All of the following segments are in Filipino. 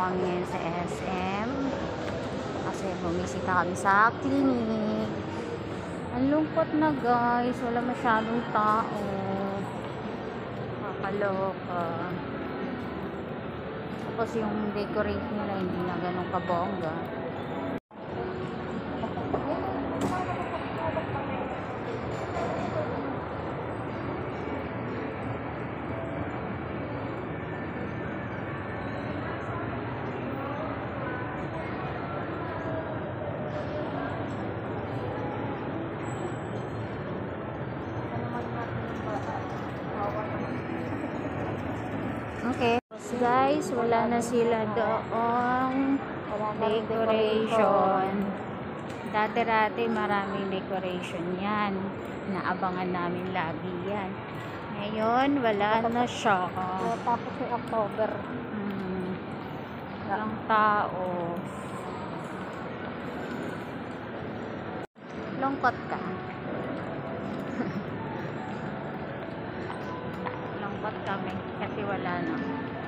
kami ngayon sa SM kasi bumisita kami sa clinic. Ang lungkot na guys. Wala masyadong tao. Kakaloka. Tapos yung decorate nila hindi na ganun kabongga. Wala na sila doong decoration. Dati-dati maraming decoration yan. Naabangan namin lagi yan. Ngayon, wala na siya. Tapos yung October. Hmm. Walang tao. Lungkot ka. Lungkot kami kasi wala na.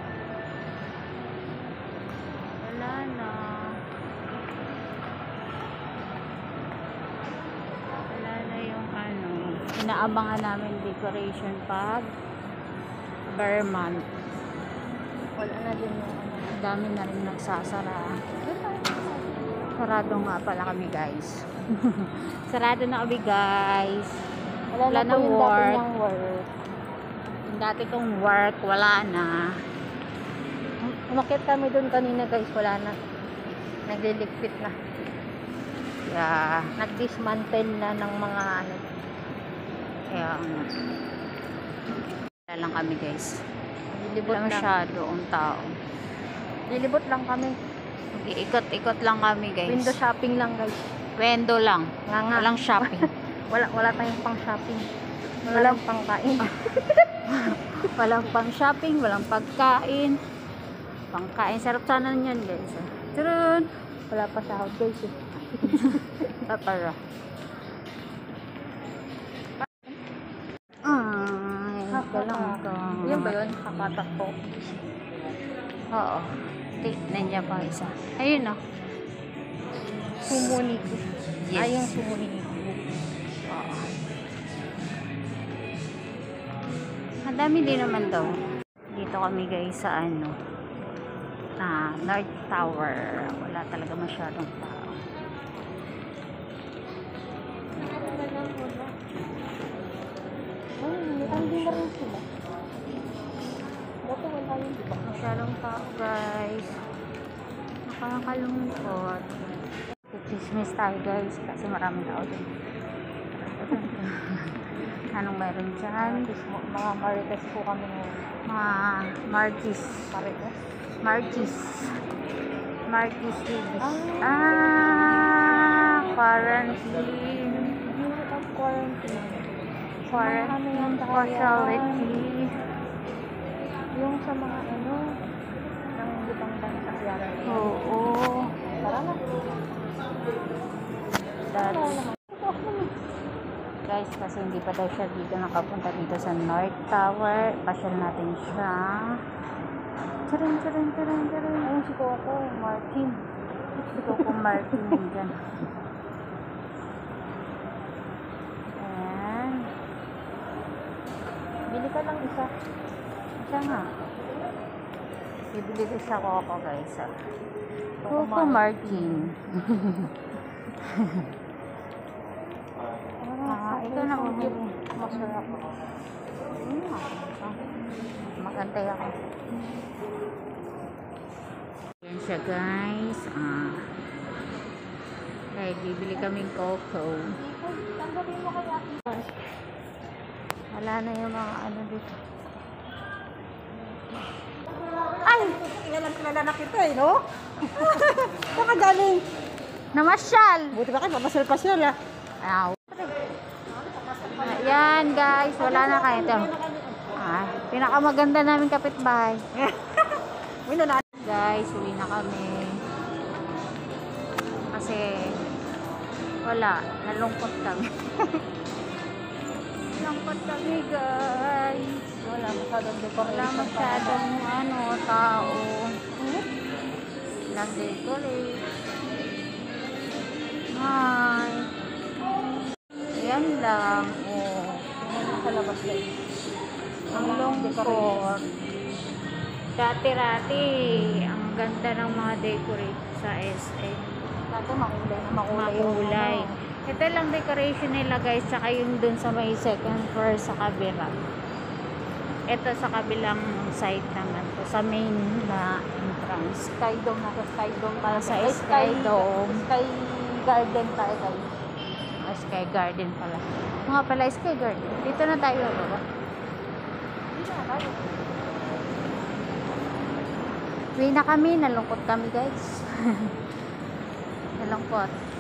Wala na. Wala na yung ano. Inaabangan namin decoration pag Bear month. Wala na din yung ano. Dami na rin nagsasara. Sarado nga pala kami guys. Sarado na kami guys. Wala, Wala na na yung work. niyang work. Yung dati kong work, wala na. Umakit kami doon kanina guys, wala na. Nagliligpit na. Kaya, Nag-dismantle na ng mga ano. kaya ano. Wala lang kami guys. Lilibot Wala lang. masyadong tao. Lilibot lang kami. Ikot-ikot lang kami guys. Window shopping lang guys. Window lang. Nga nga. Walang shopping. Wala, wala tayong pang shopping. Walang pang kain. walang pang shopping, walang pagkain. Pangkain. Sarap sana niyan guys. Turun! wala pa sahod guys eh. Tatara. Ay, galang ka. Yan ba yun? Kapatak po. Oo. Di, nandiyan pa isa. Ayun oh. o. Sumuniko. Yes. Ay, yung sumuniko. Oo. Ang dami din naman daw. Dito kami guys sa ano. Na North Tower. Wala talaga masyadong tao. Masyadong tao guys. Nakakalungkot. Christmas tayo guys kasi maraming tao din. Anong meron dyan? Mga marites po kami. Mga Marquis. Marites? Marquis. Marquis Davis. Ah. Ah, quarantine. Unit of quarantine. Quarantine facility. Yung sa mga ano, ng ibang bansa yan. Oo. Tara na. That's guys kasi hindi pa daw siya dito nakapunta dito sa North Tower. Pasyal natin siya. Charing, charing, charing, charing. Ayun si Coco, Martin. Si Coco Martin dyan. Ayan. Bili ka lang isa. Siya nga. Bibili ko sa Coco guys. ah. Coco Coco Martin. Ah, ito na bumili. Masarap. Magantay ako. Yan siya guys. Ah. Kaya bibili kaming coco. Tanggalin mo kaya. Wala na yung mga ano dito. Ay! Kailan kilala na kita eh, no? Saan ka galing? Namasyal! Buti ba kayo, mamasal-pasal ah. Aw. Yan guys, wala na kayo ito. Ah, pinakamaganda namin kapitbahay. Uy, na Guys, uwi na kami. Kasi wala, nalungkot kami. nalungkot kami guys. Wala masyadong decoration. Wala masyadong ano, tao. Nag-decorate. Hi. Ayan lang. Oh. Tingnan sa labas guys. Ang lungkot. Dati-rati, ang ganda ng mga decorate sa SM. Dati makulay na makulay. Makulay. ano. Ito lang decoration nila guys, tsaka yung dun sa may second floor sa kabila. Ito sa kabilang side naman to, sa main na entrance. Sky Dome na to. Sky Dome. Para sa Ay, Sky Dome. Sky Garden tayo guys. Ah, Sky Garden pala. Mga pala, Sky Garden. Dito na tayo, baba. Uwi na kami, nalungkot kami guys. nalungkot.